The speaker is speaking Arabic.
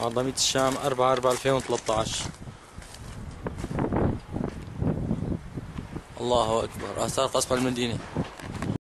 عظمية الشام 4 4 2013 الله أكبر. آثار قصف المدينة.